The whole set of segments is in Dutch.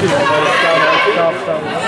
Stop, stop, stop.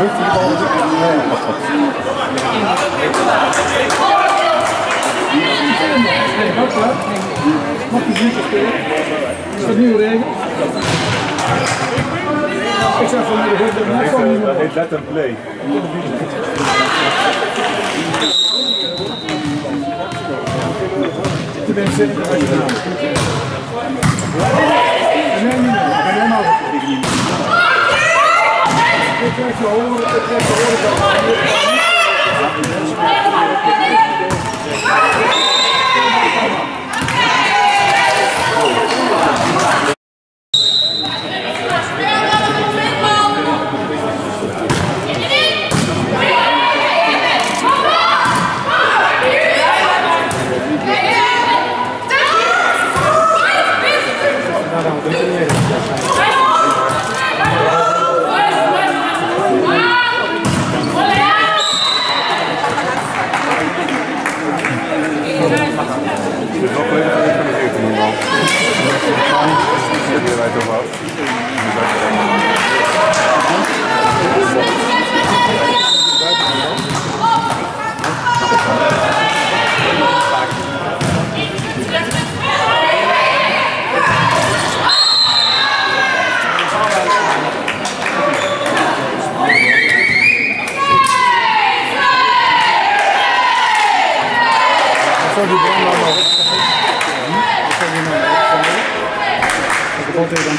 Nee, wat klaar? Mag je niet? Is dat nieuwe regel? Ik zeg van de hoofd dat heet let and play. Tenminste, als. Je horen, ik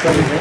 Obrigado.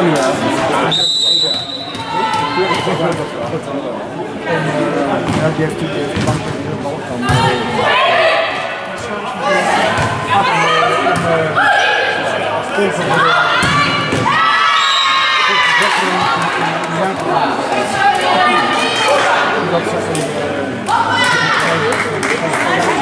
die heeft natuurlijk de bank in de de dat een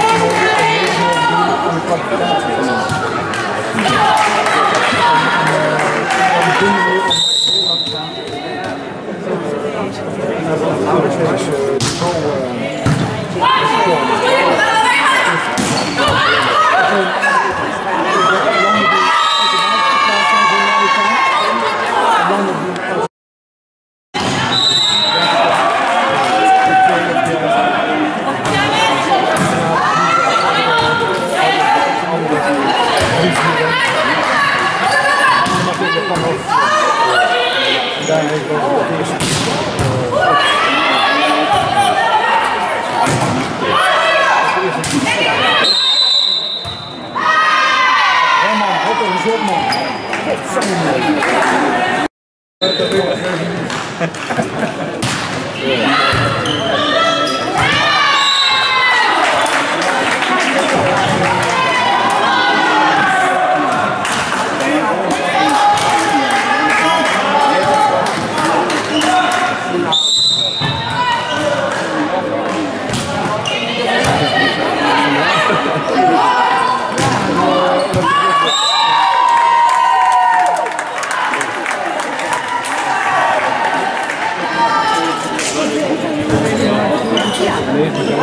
negen zo.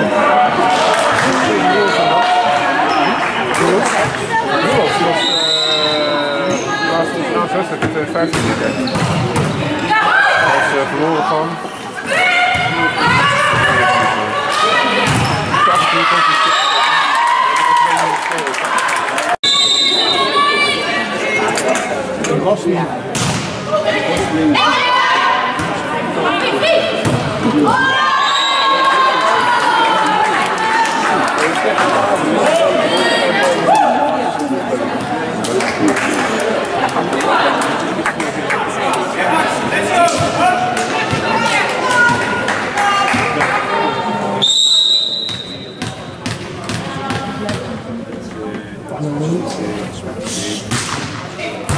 Roelof was uh, laatste laatste wedstrijd met uh, 15 minuten. Hij is uh,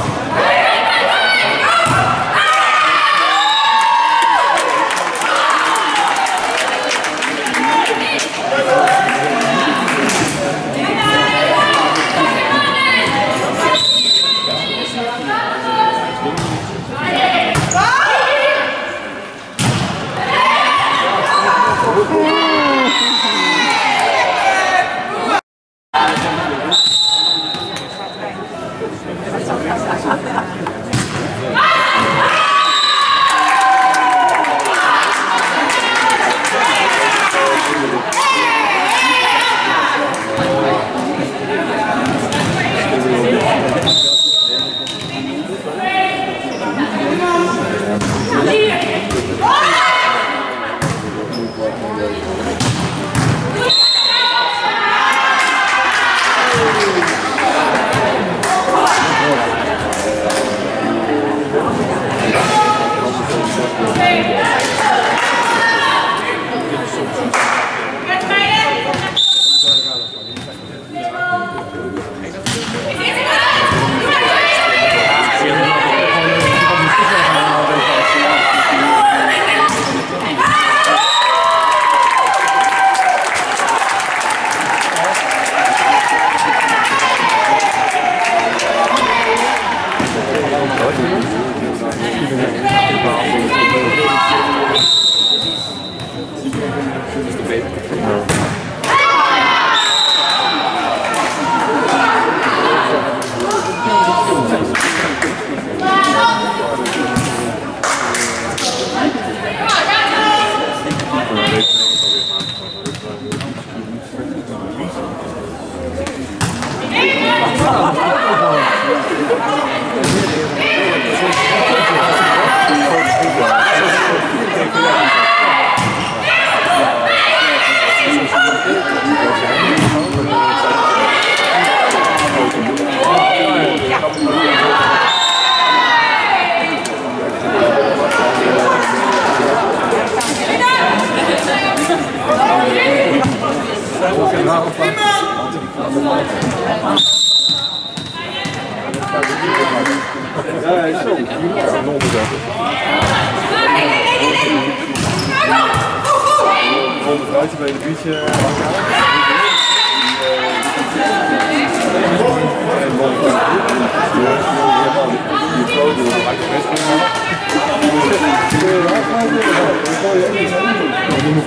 verloren van.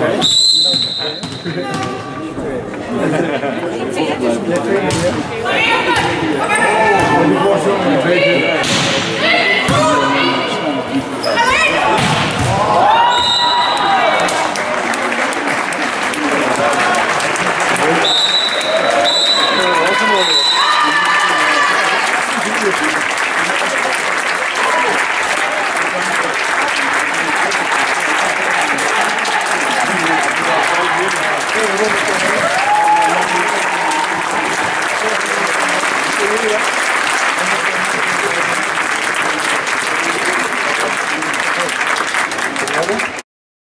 Okay.